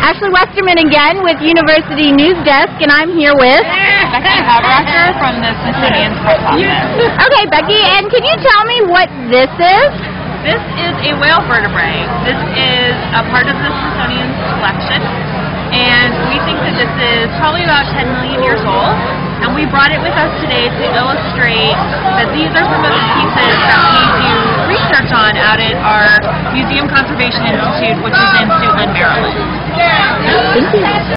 Ashley Westerman again with University News Desk, and I'm here with... Becky Haberacker from the Smithsonian's press office. Okay, Becky, and can you tell me what this is? This is a whale vertebrae. This is a part of the Smithsonian's collection, and we think that this is probably about 10 million years old. And we brought it with us today to illustrate that these are some of the pieces that we do research on out at our Museum Conservation Institute, which is in Suitland, Maryland. Thank you.